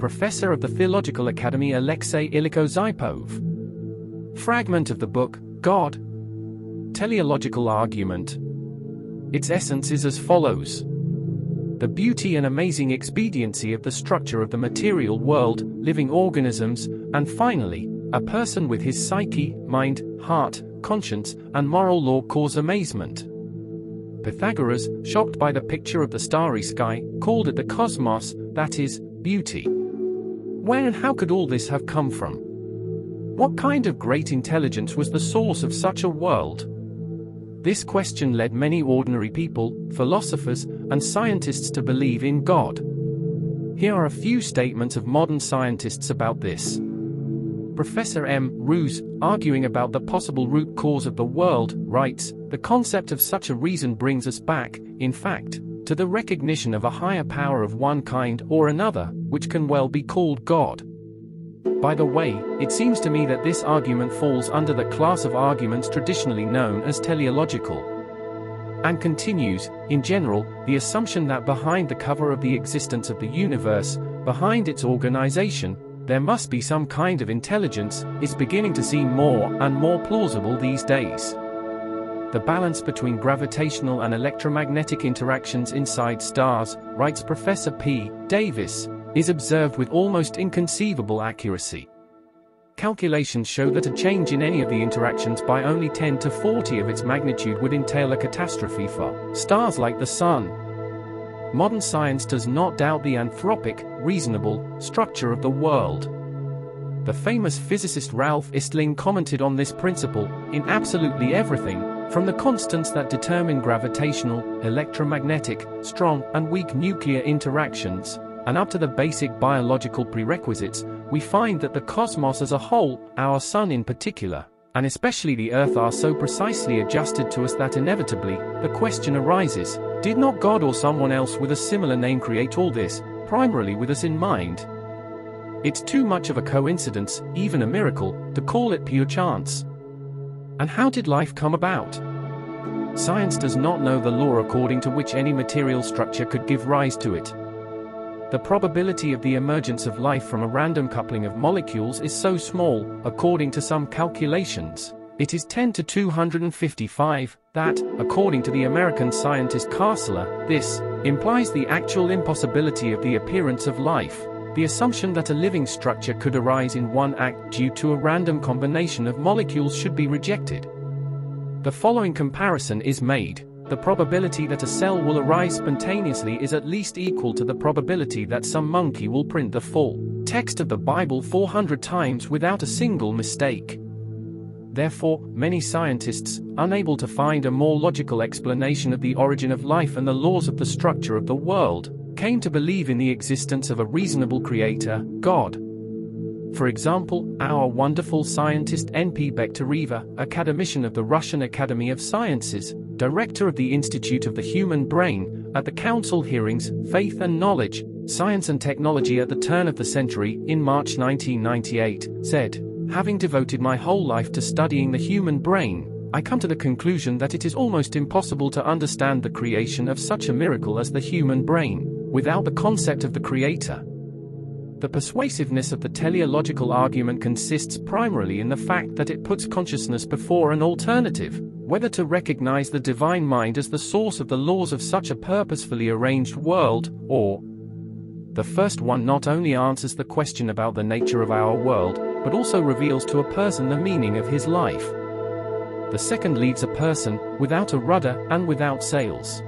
professor of the Theological Academy Alexei Iliko Fragment of the book, God. Teleological argument. Its essence is as follows the beauty and amazing expediency of the structure of the material world, living organisms, and finally, a person with his psyche, mind, heart, conscience, and moral law cause amazement. Pythagoras, shocked by the picture of the starry sky, called it the cosmos, that is, beauty. Where and how could all this have come from? What kind of great intelligence was the source of such a world? This question led many ordinary people, philosophers, and scientists to believe in God. Here are a few statements of modern scientists about this. Professor M. Ruse, arguing about the possible root cause of the world, writes The concept of such a reason brings us back, in fact, to the recognition of a higher power of one kind or another, which can well be called God. By the way, it seems to me that this argument falls under the class of arguments traditionally known as teleological. And continues, in general, the assumption that behind the cover of the existence of the universe, behind its organization, there must be some kind of intelligence, is beginning to seem more and more plausible these days. The balance between gravitational and electromagnetic interactions inside stars, writes Professor P. Davies, is observed with almost inconceivable accuracy. Calculations show that a change in any of the interactions by only 10 to 40 of its magnitude would entail a catastrophe for stars like the Sun. Modern science does not doubt the anthropic, reasonable, structure of the world. The famous physicist Ralph Estling commented on this principle in absolutely everything, from the constants that determine gravitational, electromagnetic, strong and weak nuclear interactions, and up to the basic biological prerequisites, we find that the cosmos as a whole, our Sun in particular, and especially the Earth are so precisely adjusted to us that inevitably, the question arises, did not God or someone else with a similar name create all this, primarily with us in mind? It's too much of a coincidence, even a miracle, to call it pure chance. And how did life come about? Science does not know the law according to which any material structure could give rise to it. The probability of the emergence of life from a random coupling of molecules is so small, according to some calculations, it is 10 to 255, that, according to the American scientist Karsela, this implies the actual impossibility of the appearance of life. The assumption that a living structure could arise in one act due to a random combination of molecules should be rejected. The following comparison is made the probability that a cell will arise spontaneously is at least equal to the probability that some monkey will print the full text of the Bible 400 times without a single mistake. Therefore, many scientists, unable to find a more logical explanation of the origin of life and the laws of the structure of the world, came to believe in the existence of a reasonable creator, God. For example, our wonderful scientist N.P. Bekhtereva, academician of the Russian Academy of Sciences, director of the Institute of the Human Brain, at the Council hearings, Faith and Knowledge, Science and Technology at the turn of the century, in March 1998, said, Having devoted my whole life to studying the human brain, I come to the conclusion that it is almost impossible to understand the creation of such a miracle as the human brain, without the concept of the Creator. The persuasiveness of the teleological argument consists primarily in the fact that it puts consciousness before an alternative, whether to recognize the divine mind as the source of the laws of such a purposefully arranged world, or the first one not only answers the question about the nature of our world, but also reveals to a person the meaning of his life. The second leads a person without a rudder and without sails.